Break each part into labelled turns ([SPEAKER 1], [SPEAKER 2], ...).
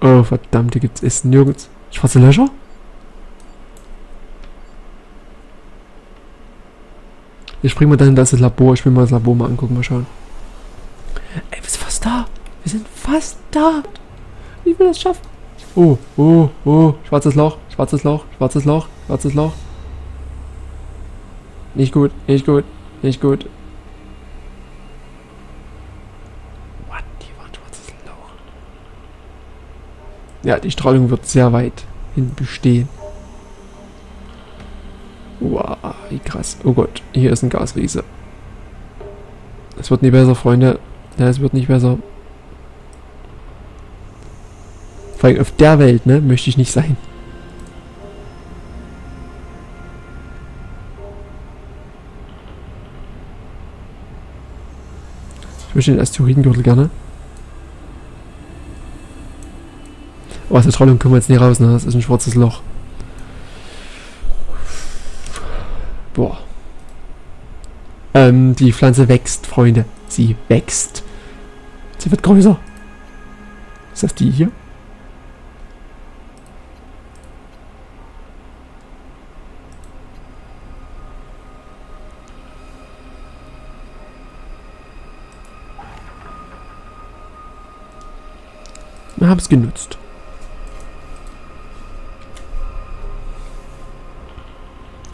[SPEAKER 1] Oh, verdammt, hier gibt es nirgends. Schwarze Löcher? Ich springen wir dann in das Labor. Ich will mal das Labor mal angucken, mal schauen. Ey, wir sind fast da. Wir sind fast da. Wie will das schaffen? Oh, oh, oh. Schwarzes Loch, schwarzes Loch, schwarzes Loch, schwarzes Loch. Nicht gut, nicht gut, nicht gut. What? Hier war ein schwarzes Loch. Ja, die Strahlung wird sehr weit hin bestehen. Wow, wie krass. Oh Gott, hier ist ein Gasriese. Es wird nie besser, Freunde. Ja, es wird nicht besser. Vor allem auf der Welt, ne, möchte ich nicht sein. Ich möchte den Asteroidengürtel gerne. Aus der Trollung kommen wir jetzt nie raus, ne? Das ist ein schwarzes Loch. Boah. Ähm, die Pflanze wächst, Freunde. Sie wächst. Sie wird größer. Ist das die hier? Es genutzt.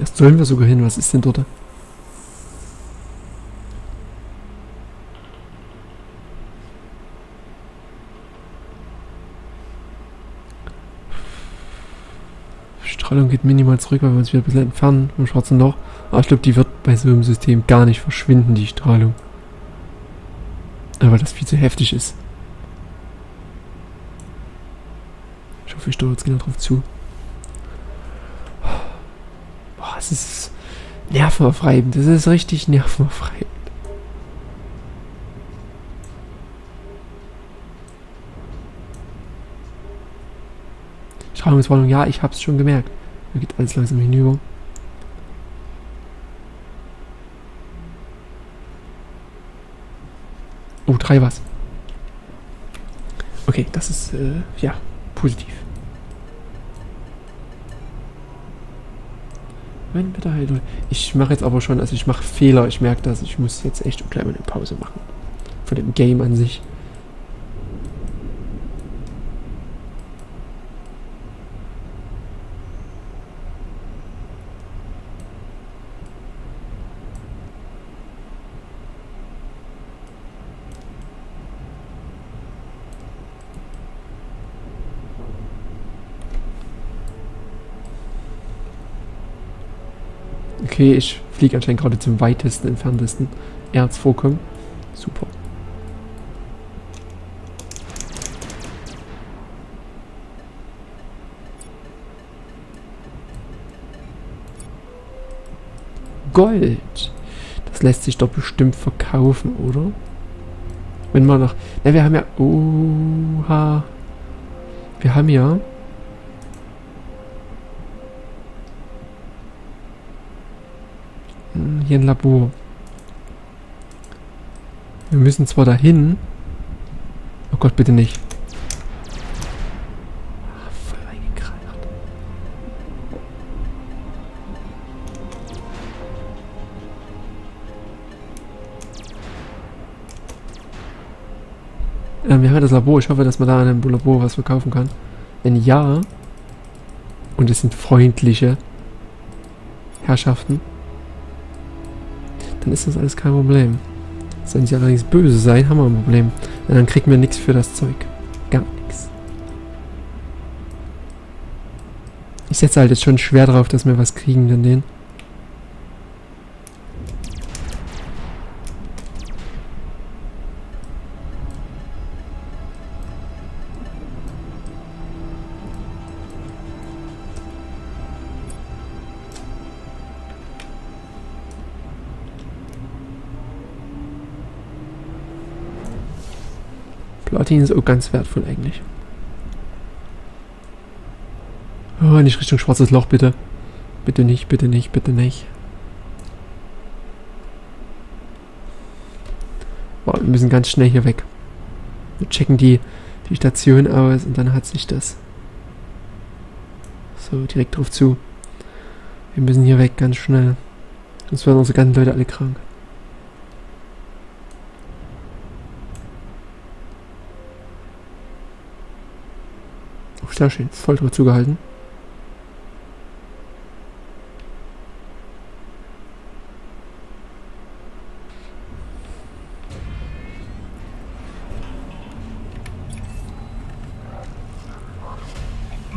[SPEAKER 1] Erst sollen wir sogar hin. Was ist denn dort? Strahlung geht minimal zurück, weil wir uns wieder ein bisschen entfernen vom schwarzen Loch. Aber ich glaube, die wird bei so einem System gar nicht verschwinden, die Strahlung. Aber das viel zu heftig ist. Ich hoffe, ich steuere jetzt genau drauf zu. Boah, es ist nervenaufreibend. Das ist richtig nervenaufreibend. Strahlungswarnung, ja, ich hab's schon gemerkt. Da geht alles langsam hinüber. Oh, drei was. Okay, das ist, äh, ja, positiv. Wenn bitte halt. Ich mache jetzt aber schon, also ich mache Fehler. Ich merke das. Ich muss jetzt echt gleich mal eine Pause machen. Von dem Game an sich. Okay, ich fliege anscheinend gerade zum weitesten, entferntesten Erzvorkommen. Super. Gold. Das lässt sich doch bestimmt verkaufen, oder? Wenn man noch... Na, wir haben ja... Oha. Wir haben ja... hier ein Labor. Wir müssen zwar dahin. Oh Gott, bitte nicht. Ähm, wir haben ja das Labor. Ich hoffe, dass man da an einem Labor was verkaufen kann. Wenn ja, und es sind freundliche Herrschaften, dann ist das alles kein Problem. Wenn sie allerdings böse sein, haben wir ein Problem. Und dann kriegen wir nichts für das Zeug. Gar nichts. Ich setze halt jetzt schon schwer drauf, dass wir was kriegen von denen. Platin ist auch ganz wertvoll eigentlich. Oh, nicht Richtung schwarzes Loch, bitte. Bitte nicht, bitte nicht, bitte nicht. Boah, wir müssen ganz schnell hier weg. Wir checken die die Station aus und dann hat sich das. So, direkt drauf zu. Wir müssen hier weg, ganz schnell. Sonst werden unsere ganzen Leute alle krank. Sehr schön. Voll drauf zugehalten.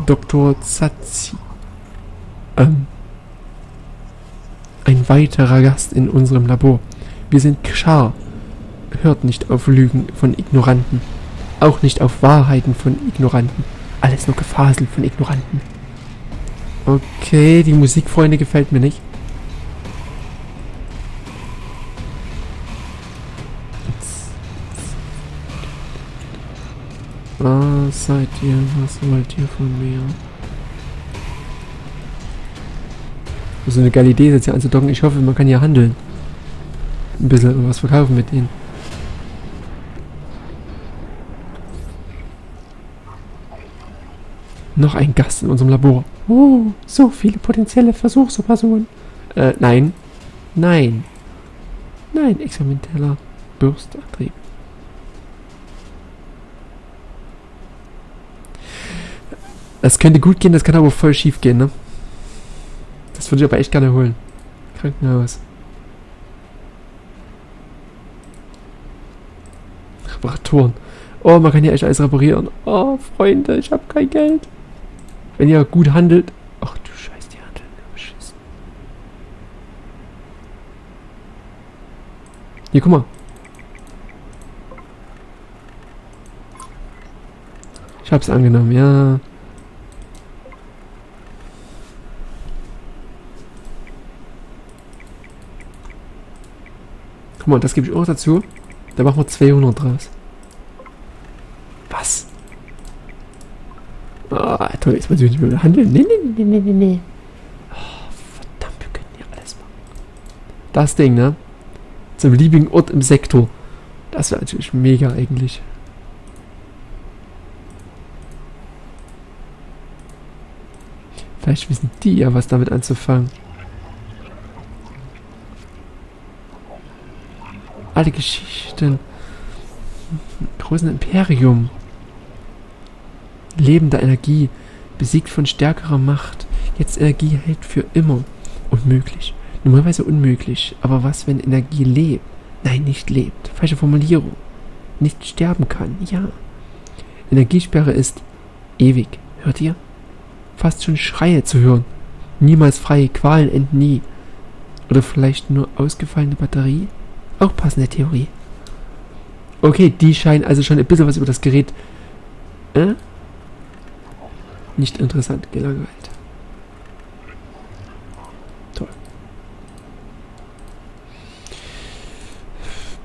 [SPEAKER 1] Dr. Zazi. Ähm, ein weiterer Gast in unserem Labor. Wir sind Kshar. Hört nicht auf Lügen von Ignoranten. Auch nicht auf Wahrheiten von Ignoranten. Alles nur Gefasel von Ignoranten. Okay, die Musikfreunde gefällt mir nicht. Was seid ihr? Was wollt ihr von mir? So eine geile Idee, jetzt hier anzudocken. Ich hoffe, man kann hier handeln. Ein bisschen was verkaufen mit denen. Noch ein Gast in unserem Labor. Oh, so viele potenzielle Versuchspersonen. Äh, nein. Nein. Nein, experimenteller Bürstantrieb. Das könnte gut gehen, das kann aber voll schief gehen, ne? Das würde ich aber echt gerne holen. Krankenhaus. Reparaturen. Oh, man kann hier echt alles reparieren. Oh, Freunde, ich habe kein Geld. Wenn ihr gut handelt. Ach du Scheiß, die handeln beschissen. Hier, guck mal. Ich hab's angenommen, ja. Guck mal, das gebe ich auch dazu. Da machen wir 200 draus. Was? Toll, jetzt muss ich nicht mehr handeln. Nee, nee, nee, nee, nee, nee. Oh, verdammt, wir können hier alles machen. Das Ding, ne? Zum beliebigen Ort im Sektor. Das wäre natürlich mega eigentlich. Vielleicht wissen die ja, was damit anzufangen. Alle Geschichten. Großen Imperium. Lebender Energie. Besiegt von stärkerer Macht. Jetzt Energie hält für immer. Unmöglich. Normalerweise unmöglich. Aber was, wenn Energie lebt? Nein, nicht lebt. Falsche Formulierung. Nicht sterben kann. Ja. Energiesperre ist ewig. Hört ihr? Fast schon Schreie zu hören. Niemals freie Qualen enden nie. Oder vielleicht nur ausgefallene Batterie? Auch passende Theorie. Okay, die scheinen also schon ein bisschen was über das Gerät. Äh? Nicht interessant, gelangweilt. Toll.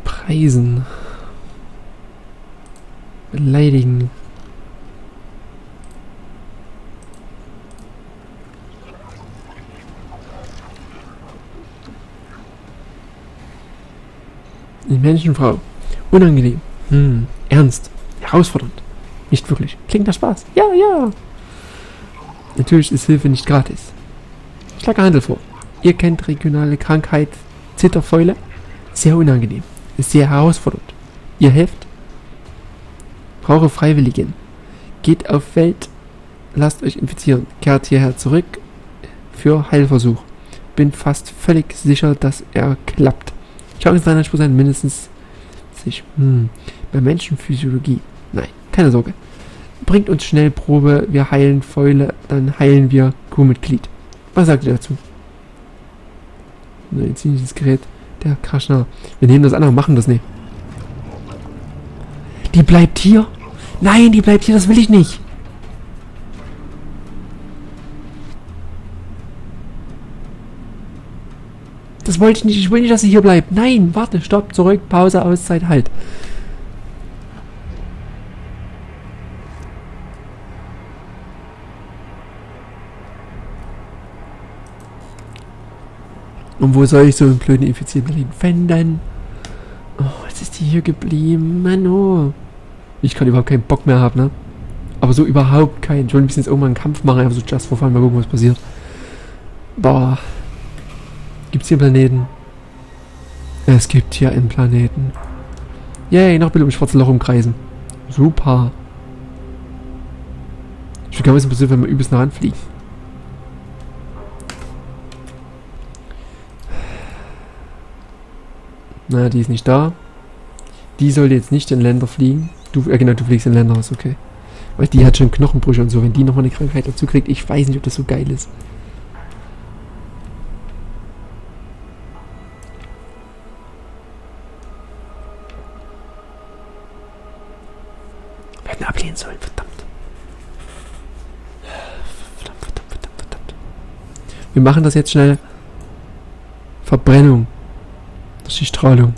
[SPEAKER 1] Preisen. Beleidigen. Die Menschenfrau. Unangenehm. Hm. Ernst. Herausfordernd. Nicht wirklich. Klingt nach Spaß. Ja, ja. Natürlich ist Hilfe nicht gratis. Ich schlage Handel vor. Ihr kennt regionale Krankheit Zitterfäule? Sehr unangenehm. Ist sehr herausfordernd. Ihr helft? Brauche Freiwilligen. Geht auf Welt. Lasst euch infizieren. Kehrt hierher zurück für Heilversuch. Bin fast völlig sicher, dass er klappt. Chance 93% mindestens sich. Hm. Bei Menschenphysiologie. Nein, keine Sorge. Bringt uns schnell Probe, wir heilen Fäule, dann heilen wir Crewmitglied. Was sagt ihr dazu? Medizinisches Gerät, der Kraschner. Wir nehmen das an und machen das nicht. Die bleibt hier? Nein, die bleibt hier, das will ich nicht. Das wollte ich nicht. Ich will nicht, dass sie hier bleibt. Nein, warte, stopp, zurück, Pause, Auszeit, halt. Und wo soll ich so einen blöden Infizierten finden? Oh, jetzt ist die hier geblieben. Mann, oh. Ich gerade überhaupt keinen Bock mehr habe, ne? Aber so überhaupt keinen. Ich will ein bisschen jetzt irgendwann einen Kampf machen, einfach so just for fun, mal gucken, was passiert. Boah. Gibt's hier Planeten? Es gibt hier einen Planeten. Yay, noch bitte um schwarze Loch umkreisen. Super. Ich will gar nicht wissen, wenn wir übelst nah anfliegen. Na, die ist nicht da. Die sollte jetzt nicht in Länder fliegen. Du, äh, genau, du fliegst in Länder, ist okay. Weil die hat schon Knochenbrüche und so. Wenn die nochmal eine Krankheit dazu kriegt, ich weiß nicht, ob das so geil ist. Wir hätten ablehnen sollen, verdammt. Verdammt, verdammt, verdammt, verdammt. Wir machen das jetzt schnell. Verbrennung. Das ist die Strahlung.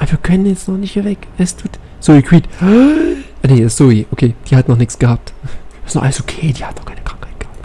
[SPEAKER 1] Aber wir können jetzt noch nicht hier weg. Es tut. Zoe Creed. Ah, nee, Zoe. Okay, die hat noch nichts gehabt. Ist noch alles okay, die hat noch keine Krankheit gehabt.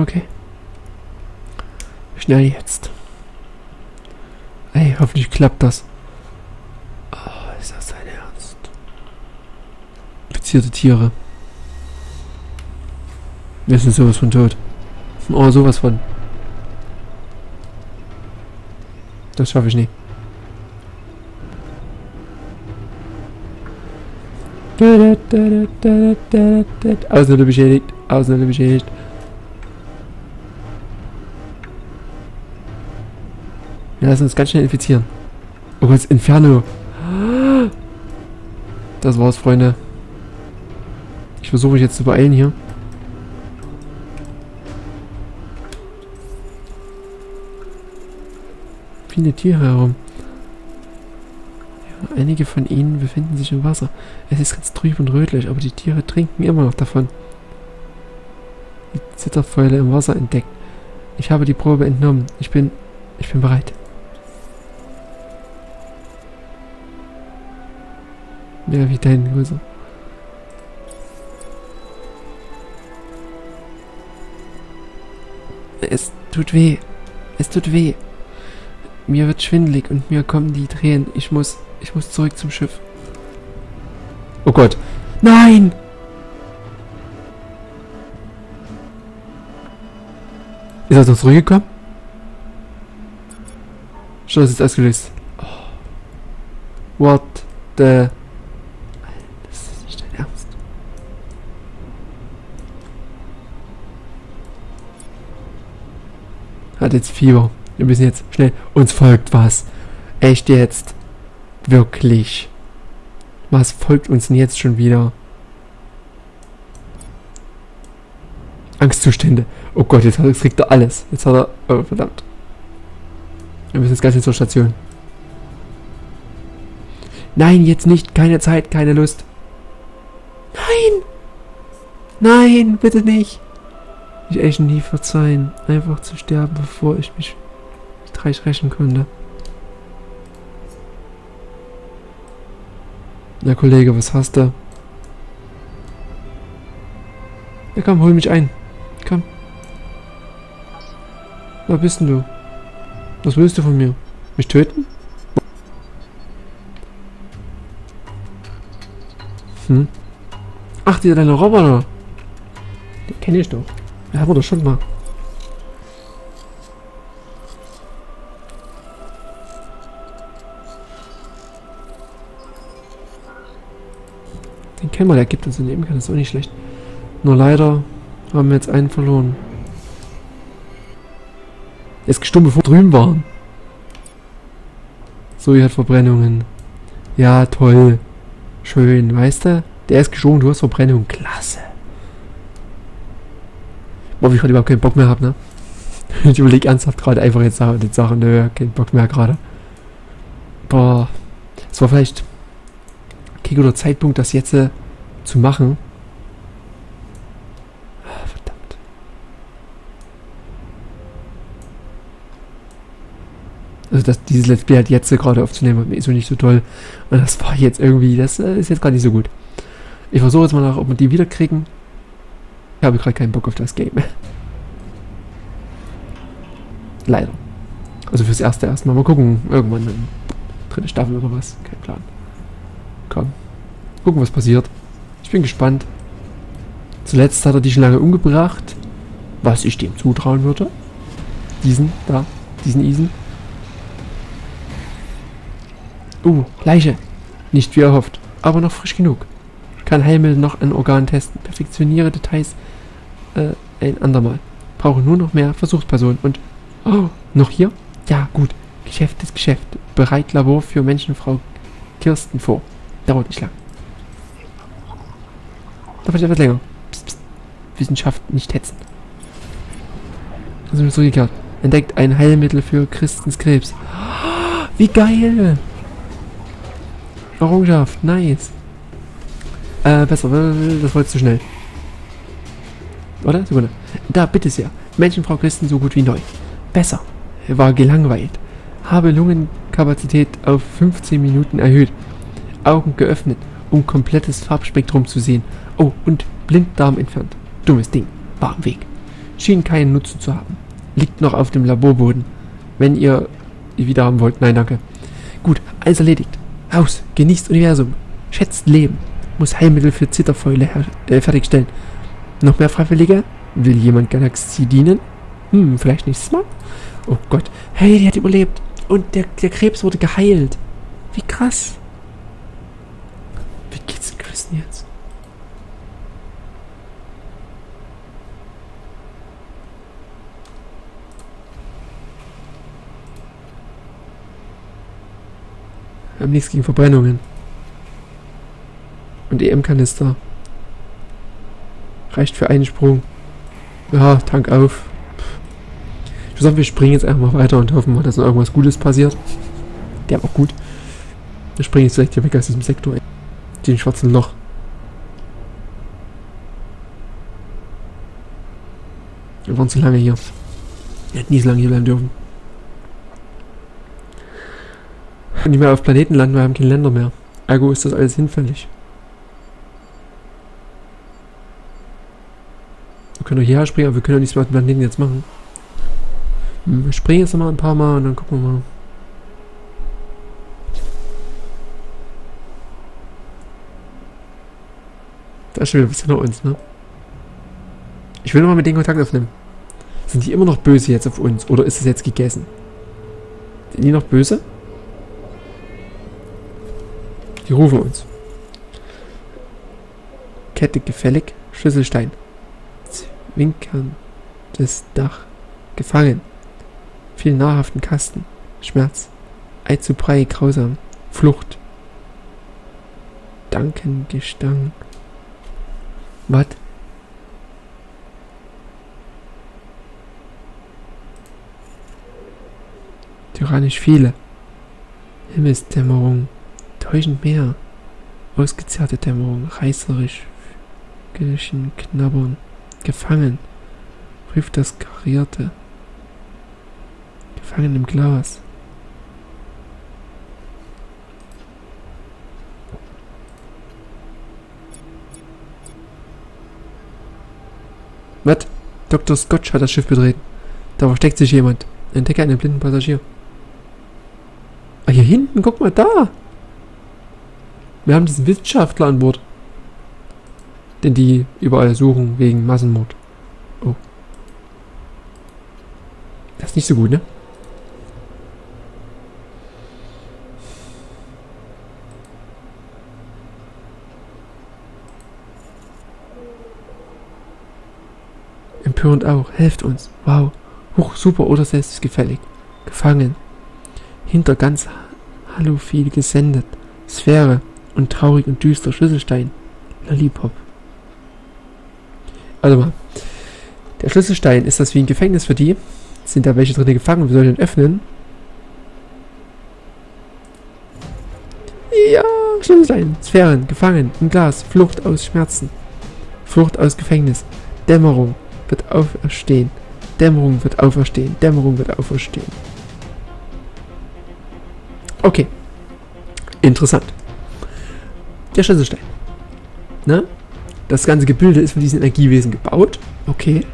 [SPEAKER 1] Okay. Schnell jetzt. Ey, hoffentlich klappt das. Oh, ist das dein Ernst? Infizierte Tiere. Wir sind sowas von tot. Oh, sowas von. Das schaffe ich nie. Außenhülle beschädigt. Außenhülle beschädigt. Wir lassen uns ganz schnell infizieren. Oh Gott, Inferno. Das war's, Freunde. Ich versuche mich jetzt zu beeilen hier. Viele Tiere herum. Ja, einige von ihnen befinden sich im Wasser. Es ist ganz trüb und rötlich, aber die Tiere trinken immer noch davon. Die Zitterfäule im Wasser entdeckt. Ich habe die Probe entnommen. Ich bin... Ich bin bereit. Ja, wie dein Größe. Es tut weh. Es tut weh. Mir wird schwindelig und mir kommen die Tränen. Ich muss, ich muss zurück zum Schiff. Oh Gott. Nein! Ist er doch zurückgekommen? Schon, das ist ausgelöst. Oh. What the... Das ist nicht dein Ernst. Hat jetzt Fieber. Wir müssen jetzt schnell. Uns folgt was. Echt jetzt. Wirklich. Was folgt uns denn jetzt schon wieder? Angstzustände. Oh Gott, jetzt, kriegt er alles. Jetzt hat er. Oh, verdammt. Wir müssen jetzt ganz schnell zur Station. Nein, jetzt nicht. Keine Zeit, keine Lust. Nein! Nein, bitte nicht. Ich echt nie verzeihen. Einfach zu sterben, bevor ich mich reich rächen konnte. Na Kollege, was hast du? Ja komm, hol mich ein. Komm. Wer bist denn du? Was willst du von mir? Mich töten? Hm? Ach, dieser deine Roboter. Den kenne ich doch. Den haben wir doch schon mal. Den kennen wir, der gibt uns in dem kann das ist auch nicht schlecht. Nur leider haben wir jetzt einen verloren. Er ist gestorben, bevor wir drüben waren. So, ihr hat Verbrennungen. Ja, toll. Schön, weißt du? Der ist gestorben, du hast Verbrennung. Klasse. Wie ich gerade überhaupt keinen Bock mehr habe, ne? Ich überlege ernsthaft gerade einfach jetzt jetzt Sachen, nö, keinen Bock mehr gerade. Boah. Es war vielleicht ein guter Zeitpunkt, das jetzt äh, zu machen. Ah, verdammt. Also das, dieses Let's Play halt jetzt gerade aufzunehmen, ist so nicht so toll. Und das war jetzt irgendwie, das äh, ist jetzt gerade nicht so gut. Ich versuche jetzt mal nach, ob wir die wieder kriegen. Ich habe gerade keinen Bock auf das Game. Leider. Also fürs erste erstmal. Mal gucken. Irgendwann eine dritte Staffel oder was. Kein Plan. Komm. Gucken, was passiert. Ich bin gespannt. Zuletzt hat er die schon lange umgebracht. Was ich dem zutrauen würde. Diesen, da. Diesen Isen. Uh, Leiche. Nicht wie erhofft. Aber noch frisch genug. Kann Heilmittel noch ein Organ testen. Perfektioniere Details äh, ein andermal. Brauche nur noch mehr Versuchspersonen. Und... Oh, noch hier? Ja, gut. Geschäft ist Geschäft. Bereit Labor für Menschenfrau Kirsten vor. Dauert nicht lang. Dauert etwas länger. Psst, psst. Wissenschaft nicht hetzen. Also zurückgekehrt. Entdeckt ein Heilmittel für Christens Krebs. Wie geil! Errungenschaft, nice. Äh, besser, das war jetzt zu schnell. Oder? Sekunde. Da, bitte sehr. Menschenfrau Christen so gut wie neu. Besser. War gelangweilt. Habe Lungenkapazität auf 15 Minuten erhöht. Augen geöffnet, um komplettes Farbspektrum zu sehen. Oh, und Blinddarm entfernt. Dummes Ding. War am Weg. Schien keinen Nutzen zu haben. Liegt noch auf dem Laborboden. Wenn ihr wieder haben wollt. Nein, danke. Gut, alles erledigt. Aus, genießt Universum. Schätzt Leben. Muss Heilmittel für Zitterfäule äh, fertigstellen. Noch mehr Freiwillige? Will jemand Galaxie dienen? Hm, vielleicht nächstes Mal? Oh Gott. Hey, die hat überlebt. Und der, der Krebs wurde geheilt. Wie krass. Wie geht's Kristen jetzt? Wir haben nichts gegen Verbrennungen. Und EM-Kanister. Reicht für einen Sprung. Ja, Tank auf. Ich würde sagen, wir springen jetzt einfach mal weiter und hoffen mal, dass noch irgendwas Gutes passiert. Der war gut. Wir springen jetzt direkt hier weg aus diesem Sektor. Den schwarzen Loch. Wir waren zu lange hier. Wir hätten nie so lange hier bleiben dürfen. Und nicht mehr auf Planeten landen, wir haben keine Länder mehr. Ergo ist das alles hinfällig. Wir können doch hierher springen, aber wir können doch nichts mit dem Planeten jetzt machen. Hm, Wir springen jetzt noch mal ein paar Mal und dann gucken wir mal. Da ist schon wieder was hinter uns, ne? Ich will noch mal mit denen Kontakt aufnehmen. Sind die immer noch böse jetzt auf uns? Oder ist es jetzt gegessen? Sind die noch böse? Die rufen uns. Kette gefällig. Schlüsselstein. Zwinkerndes Dach. Gefangen. Viel nahrhaften Kasten. Schmerz. Ei zu Brei, grausam. Flucht. Dankengestang. Was? Tyrannisch viele. Himmelsdämmerung. Täuschend mehr. Ausgezerrte Dämmerung. Reißerisch. Gelchen knabbern. Gefangen. Prüft das Karierte. Gefangen im Glas. Was? Dr. Scotch hat das Schiff betreten. Da versteckt sich jemand. Entdecke einen blinden Passagier. Ah, hier hinten, guck mal da. Wir haben diesen Wissenschaftler an Bord. Den die überall suchen wegen Massenmord. Oh. Das ist nicht so gut, ne? Empörend auch. Helft uns. Wow. Huch, super, oder selbstgefällig. Gefangen. Hinter ganz Hallo viel gesendet. Sphäre und traurig und düster Schlüsselstein. Lollipop. Also mal. Der Schlüsselstein, ist das wie ein Gefängnis für die? Sind da welche drin gefangen? Wir sollen den öffnen. Ja, Schlüsselstein, Sphären, gefangen, im Glas, Flucht aus Schmerzen. Flucht aus Gefängnis. Dämmerung wird auferstehen. Dämmerung wird auferstehen. Dämmerung wird auferstehen. Okay. Interessant. Der Schlüsselstein. Ne? Das ganze Gebilde ist von diesen Energiewesen gebaut. Okay.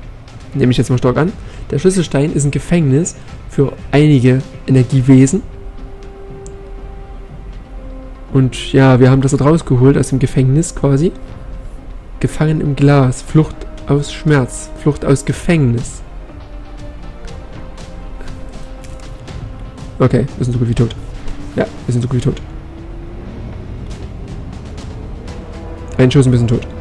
[SPEAKER 1] Nehme ich jetzt mal stark an. Der Schlüsselstein ist ein Gefängnis für einige Energiewesen. Und ja, wir haben das dort rausgeholt aus dem Gefängnis quasi. Gefangen im Glas. Flucht aus Schmerz. Flucht aus Gefängnis. Okay, wir sind so gut wie tot. Ja, wir sind so gut wie tot. Ein Schuss, ein bisschen tot.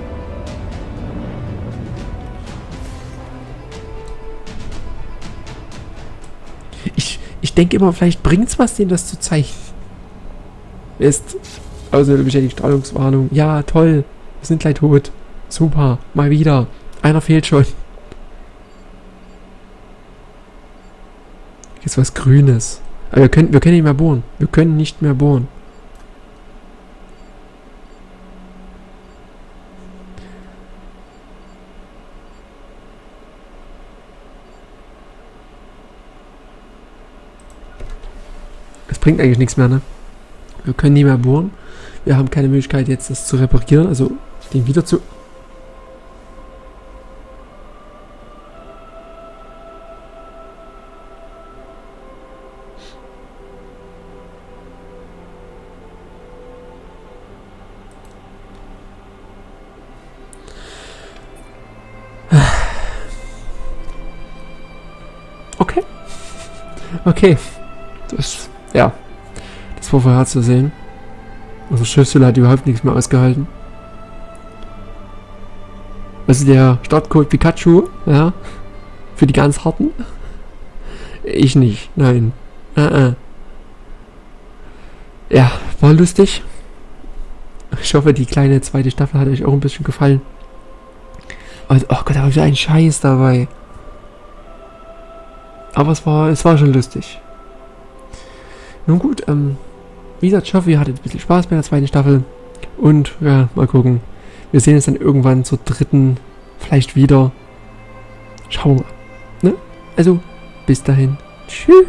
[SPEAKER 1] Denke immer, vielleicht bringt es was, denen das zu zeichnen. Ist außerirdische die Strahlungswarnung. Ja, toll. Wir sind gleich tot. Super. Mal wieder. Einer fehlt schon. Jetzt was Grünes. Aber wir können, wir können nicht mehr bohren. Wir können nicht mehr bohren. Bringt eigentlich nichts mehr, ne? Wir können nie mehr bohren. Wir haben keine Möglichkeit jetzt das zu reparieren, also den wieder zu... Okay. Okay. War vorherzusehen. Unser Schlüssel hat überhaupt nichts mehr ausgehalten. Ist der Startcode Pikachu? Ja. Für die ganz harten? Ich nicht. Nein. Uh -uh. Ja, war lustig. Ich hoffe, die kleine zweite Staffel hat euch auch ein bisschen gefallen. Und, oh Gott, da war wieder ein Scheiß dabei. Aber es war, es war schon lustig. Nun gut, ähm, wie gesagt, ich hoffe, ihr hattet ein bisschen Spaß bei der zweiten Staffel. Und ja, mal gucken. Wir sehen uns dann irgendwann zur dritten vielleicht wieder. Schauen wir mal. Ne? Also, bis dahin. Tschüss.